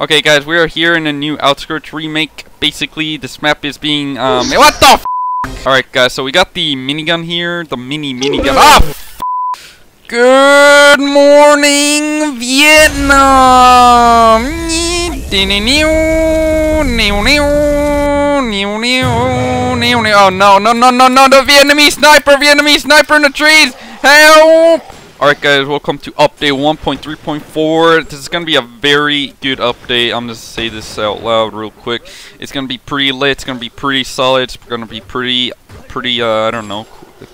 Okay, guys, we are here in a new Outskirts remake. Basically, this map is being, um, what the Alright, guys, so we got the minigun here, the mini minigun. Ah! Good morning, Vietnam! Oh no, no, no, no, no, the Vietnamese sniper, Vietnamese sniper in the trees! Help! Alright guys, welcome to update 1.3.4. This is going to be a very good update. I'm going to say this out loud real quick. It's going to be pretty lit, it's going to be pretty solid, it's going to be pretty, pretty, uh, I don't know,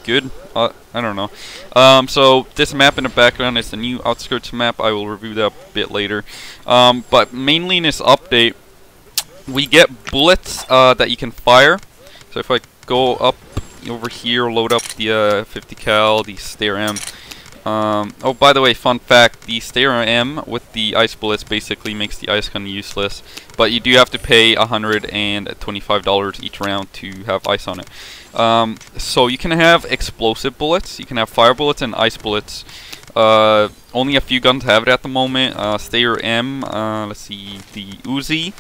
good? Uh, I don't know. Um, so this map in the background is the new Outskirts map. I will review that a bit later. Um, but mainly in this update, we get bullets uh, that you can fire. So if I go up over here, load up the uh, 50 cal, the Steyr M. Um, oh, by the way, fun fact: the Steyr M with the ice bullets basically makes the ice gun useless. But you do have to pay $125 each round to have ice on it. Um, so you can have explosive bullets, you can have fire bullets and ice bullets. Uh, only a few guns have it at the moment. Uh, Steyr M, uh, let's see, the Uzi,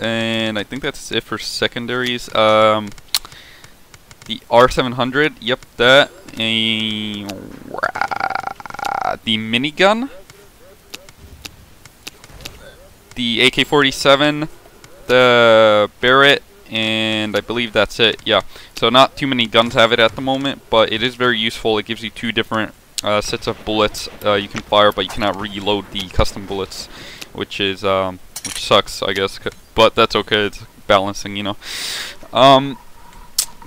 and I think that's it for secondaries. Um, the R700, yep, that. A, the minigun. The AK-47, the Barrett, and I believe that's it. Yeah, so not too many guns have it at the moment, but it is very useful. It gives you two different uh, sets of bullets uh, you can fire, but you cannot reload the custom bullets, which is um, which sucks, I guess. But that's okay. It's balancing, you know. Um,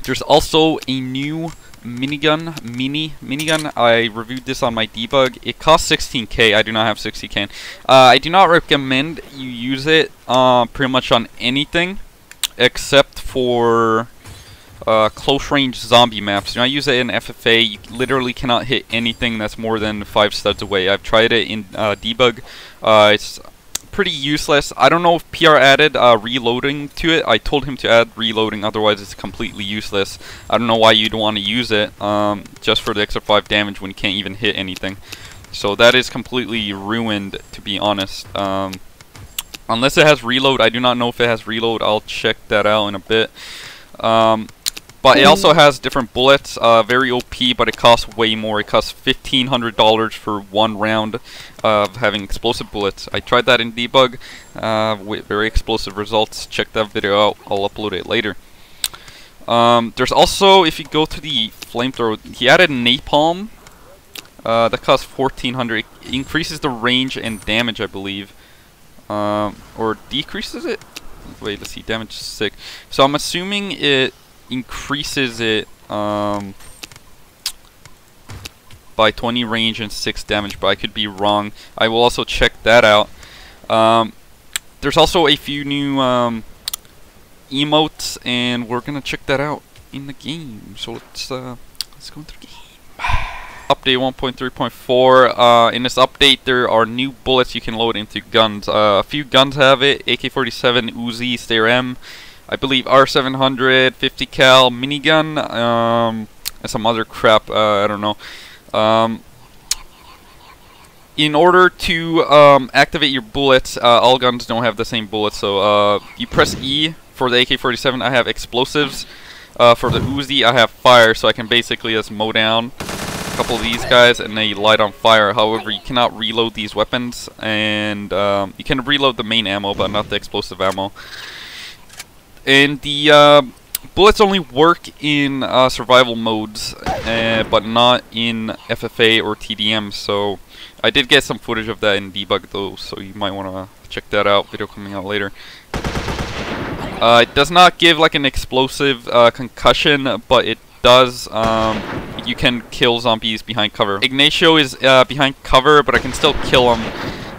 there's also a new minigun, mini minigun. I reviewed this on my debug. It costs 16k. I do not have 60k. Uh, I do not recommend you use it uh, pretty much on anything except for uh, close range zombie maps. Do not use it in FFA. You literally cannot hit anything that's more than five studs away. I've tried it in uh, debug. Uh, it's pretty useless. I don't know if PR added uh, reloading to it. I told him to add reloading, otherwise it's completely useless. I don't know why you'd want to use it um, just for the extra 5 damage when you can't even hit anything. So that is completely ruined, to be honest. Um, unless it has reload, I do not know if it has reload. I'll check that out in a bit. Um, but it also has different bullets, uh, very OP, but it costs way more. It costs $1,500 for one round of having explosive bullets. I tried that in debug uh, with very explosive results. Check that video out. I'll upload it later. Um, there's also, if you go to the flamethrower, he added napalm. Uh, that costs 1400 It increases the range and damage, I believe. Um, or decreases it? Wait, let's see. Damage is sick. So I'm assuming it increases it um, by 20 range and 6 damage, but I could be wrong. I will also check that out. Um, there's also a few new um, emotes, and we're gonna check that out in the game. So let's uh, let's go into the game. Update 1.3.4. Uh, in this update, there are new bullets you can load into guns. Uh, a few guns have it: AK-47, Uzi, Steyr M. I believe R700, 50 cal minigun, um, and some other crap. Uh, I don't know. Um, in order to um, activate your bullets, uh, all guns don't have the same bullets. So uh, you press E for the AK-47. I have explosives. Uh, for the Uzi, I have fire, so I can basically just mow down a couple of these guys and they light on fire. However, you cannot reload these weapons, and um, you can reload the main ammo, but not the explosive ammo. And the uh, bullets only work in uh, survival modes, uh, but not in FFA or TDM. So I did get some footage of that in debug though, so you might want to check that out. Video coming out later. Uh, it does not give like an explosive uh, concussion, but it does. Um, you can kill zombies behind cover. Ignacio is uh, behind cover, but I can still kill him.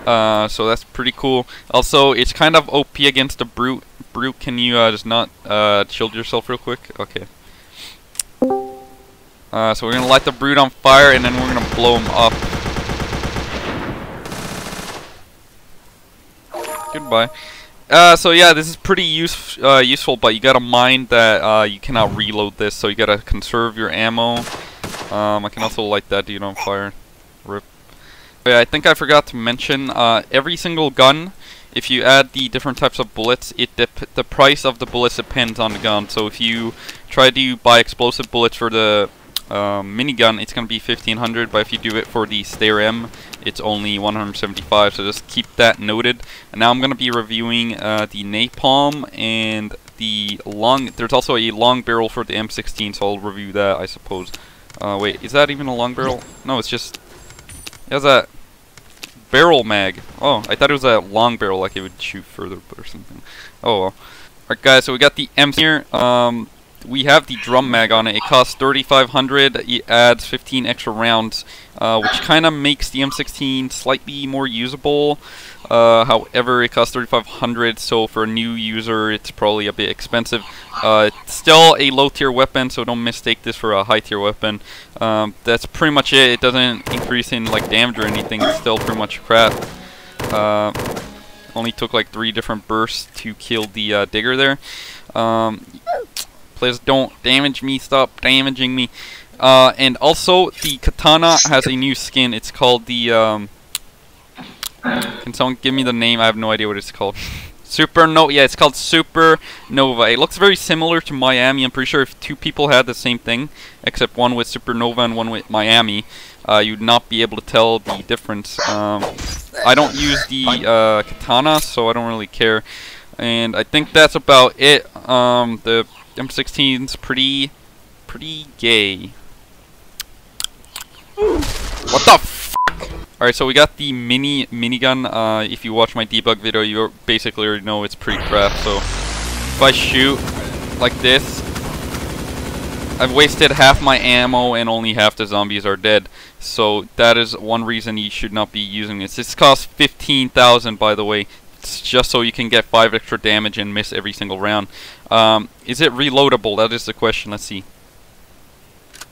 Uh, so that's pretty cool. Also, it's kind of OP against the brute. Brute, can you uh, just not uh, shield yourself real quick? Okay. Uh, so we're gonna light the brute on fire, and then we're gonna blow him up. Goodbye. Uh, so yeah, this is pretty use uh, useful, but you gotta mind that uh, you cannot reload this, so you gotta conserve your ammo. Um, I can also light that dude on fire. Rip. Yeah, I think I forgot to mention, uh, every single gun if you add the different types of bullets, it the price of the bullets depends on the gun. So if you try to buy explosive bullets for the um, minigun, it's going to be 1500 but if you do it for the Steyr M, it's only 175 so just keep that noted. And now I'm going to be reviewing uh, the Napalm and the long, there's also a long barrel for the M16, so I'll review that, I suppose. Uh, wait, is that even a long barrel? No, it's just, has a barrel mag. Oh, I thought it was a long barrel, like it would shoot further or something. Oh well. Alright guys, so we got the M here. Um, we have the drum mag on it. It costs 3500 It adds 15 extra rounds, uh, which kind of makes the M16 slightly more usable. Uh, however, it costs 3500 so for a new user, it's probably a bit expensive. Uh, it's still a low tier weapon, so don't mistake this for a high tier weapon. Um, that's pretty much it. It doesn't increase in like damage or anything. It's still pretty much crap. Uh, only took like three different bursts to kill the uh, digger there. Um, Please don't damage me. Stop damaging me. Uh, and also, the katana has a new skin. It's called the, um, Can someone give me the name? I have no idea what it's called. Supernova. Yeah, it's called Supernova. It looks very similar to Miami. I'm pretty sure if two people had the same thing, except one with Supernova and one with Miami, uh, you'd not be able to tell the difference. Um, I don't use the uh, katana, so I don't really care. And I think that's about it. Um, the M16's pretty, pretty gay. What the? Alright, so we got the mini minigun. Uh, if you watch my debug video, you basically already know it's pretty crap. So, if I shoot like this, I've wasted half my ammo and only half the zombies are dead. So, that is one reason you should not be using this. This costs 15,000 by the way It's just so you can get 5 extra damage and miss every single round. Um, is it reloadable? That is the question. Let's see.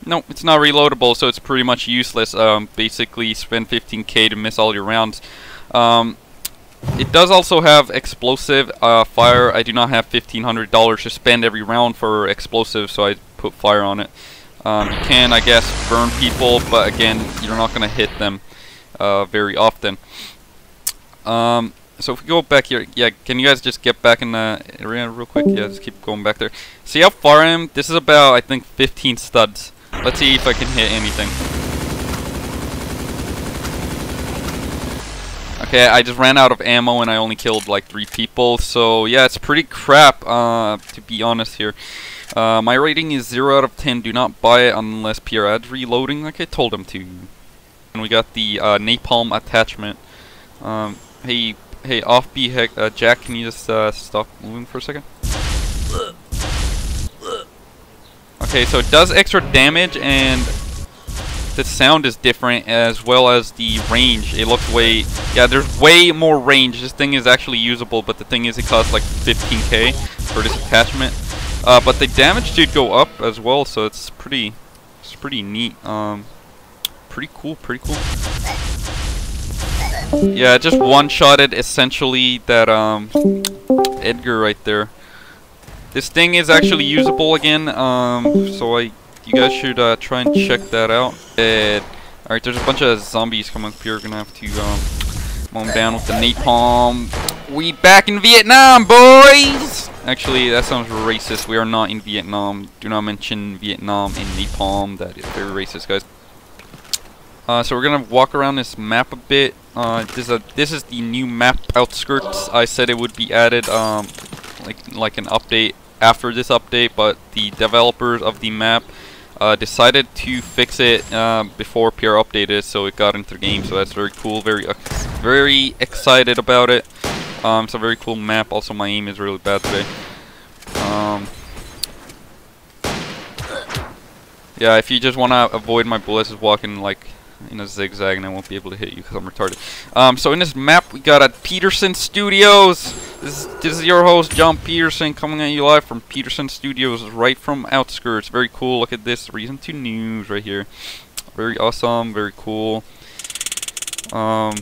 No, it's not reloadable, so it's pretty much useless. Um, basically, spend 15k to miss all your rounds. Um, it does also have explosive uh, fire. I do not have $1,500 to spend every round for explosive, so I put fire on it. Um, you can, I guess, burn people, but again, you're not going to hit them uh, very often. Um, so if we go back here, yeah, can you guys just get back in the area real quick? Yeah, just keep going back there. See how far I am? This is about, I think, 15 studs. Let's see if I can hit anything. Okay, I just ran out of ammo and I only killed like three people. So yeah, it's pretty crap, uh, to be honest here. Uh, my rating is 0 out of 10. Do not buy it unless PR reloading like I told him to. And we got the uh, napalm attachment. Um, hey, Hey, off B heck, uh, Jack, can you just uh, stop moving for a second? Okay, so it does extra damage and the sound is different as well as the range. It looks way, yeah, there's way more range. This thing is actually usable, but the thing is it costs like 15k for this attachment. Uh, but the damage did go up as well, so it's pretty, it's pretty neat. Um, pretty cool, pretty cool. Yeah, just one-shotted essentially that um Edgar right there. This thing is actually usable again, um, so I you guys should uh, try and check that out. Alright, there's a bunch of zombies coming up here. We're Gonna have to um, mow them down with the napalm. We back in Vietnam, boys! Actually, that sounds racist. We are not in Vietnam. Do not mention Vietnam in napalm. That is very racist, guys. Uh, so we're gonna walk around this map a bit. Uh, this is a this is the new map outskirts. I said it would be added, um, like like an update after this update, but the developers of the map uh, decided to fix it uh, before PR updated, so it got into the game. So that's very cool. Very very excited about it. Um, it's a very cool map. Also, my aim is really bad today. Um, yeah, if you just want to avoid my bullets, just walking like in a zigzag and I won't be able to hit you because I'm retarded. Um, so in this map, we got at Peterson Studios. This is, this is your host, John Peterson, coming at you live from Peterson Studios, right from Outskirts. Very cool. Look at this. Reason 2 News right here. Very awesome. Very cool. Um,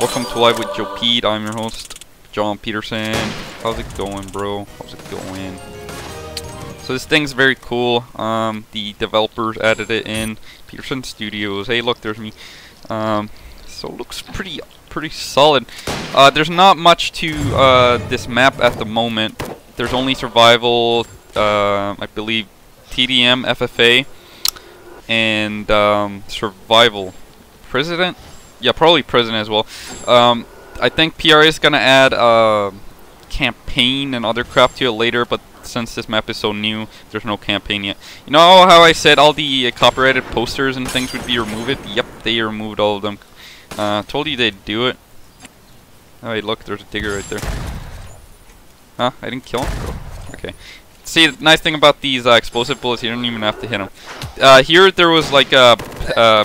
welcome to Live with Joe Pete. I'm your host, John Peterson. How's it going, bro? How's it going? So this thing's very cool. Um, the developers added it in Peterson Studios. Hey, look, there's me. Um, so it looks pretty pretty solid. Uh, there's not much to uh, this map at the moment. There's only survival, uh, I believe, TDM, FFA, and um, survival. President? Yeah, probably president as well. Um, I think PR is gonna add uh, campaign and other crap to it later, but since this map is so new, there's no campaign yet. You know how I said all the uh, copyrighted posters and things would be removed? Yep, they removed all of them. Uh, told you they'd do it. Oh, wait, look, there's a digger right there. Huh? I didn't kill him? Okay. See, the nice thing about these uh, explosive bullets, you don't even have to hit them. Uh, here, there was like a uh,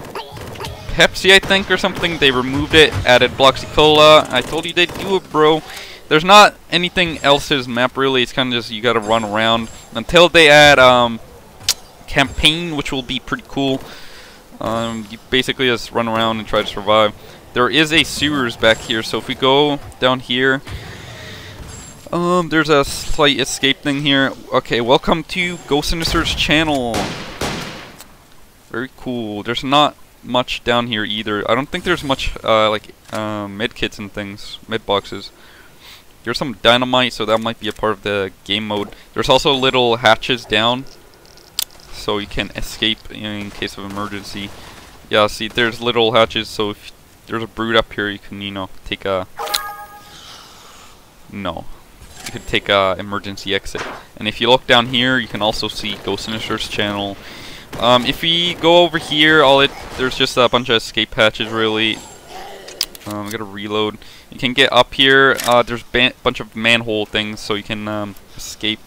Pepsi, I think, or something. They removed it, added Bloxy Cola. I told you they'd do it, bro. There's not anything else to this map, really. It's kind of just you gotta run around until they add um, campaign, which will be pretty cool. Um, you basically just run around and try to survive. There is a sewers back here, so if we go down here, um, there's a slight escape thing here. Okay, welcome to Ghost Search channel. Very cool. There's not much down here either. I don't think there's much, uh, like, uh, med kits and things, med boxes. There's some dynamite, so that might be a part of the game mode. There's also little hatches down, so you can escape in case of emergency. Yeah, see, there's little hatches, so if there's a brute up here, you can, you know, take a... No. You could take a emergency exit. And if you look down here, you can also see Ghost Search channel. Um, if we go over here, all it there's just a bunch of escape hatches, really. Um, I gotta reload. You can get up here. Uh, there's a bunch of manhole things, so you can um, escape.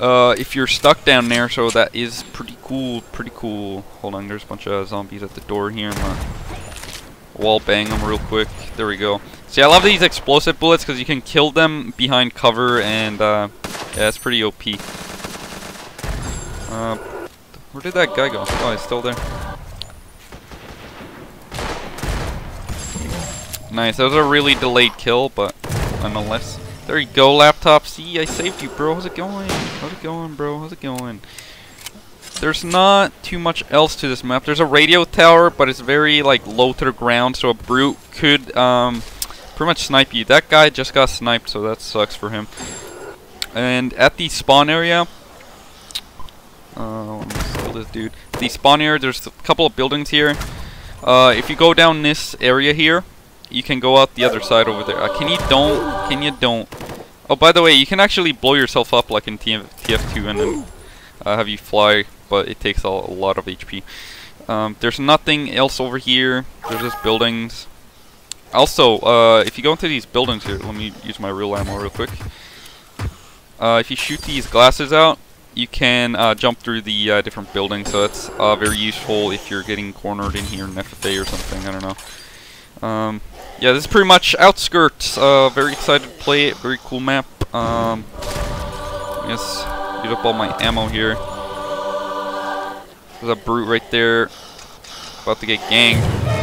Uh, if you're stuck down there, so that is pretty cool, pretty cool. Hold on, there's a bunch of zombies at the door here. I'm gonna wall bang them real quick. There we go. See, I love these explosive bullets because you can kill them behind cover, and uh, yeah, it's pretty OP. Uh, where did that guy go? Oh, he's still there. Nice, that was a really delayed kill, but nonetheless. There you go, laptop. See, I saved you, bro. How's it going? How's it going, bro? How's it going? There's not too much else to this map. There's a radio tower, but it's very, like, low to the ground, so a brute could, um, pretty much snipe you. That guy just got sniped, so that sucks for him. And at the spawn area, uh, kill this dude. The spawn area, there's a couple of buildings here. Uh, if you go down this area here, you can go out the other side over there. Uh, can you don't? Can you don't? Oh, by the way, you can actually blow yourself up like in TF TF2 and then uh, have you fly, but it takes a, lot of HP. Um, there's nothing else over here. There's just buildings. Also, uh, if you go into these buildings here, let me use my real ammo real quick. Uh, if you shoot these glasses out, you can uh, jump through the uh, different buildings, so that's uh, very useful if you're getting cornered in here in FFA or something, I don't know. Um, yeah, this is pretty much Outskirts. Uh, very excited to play it. Very cool map. Um, yes, use up all my ammo here. There's a brute right there. About to get ganged.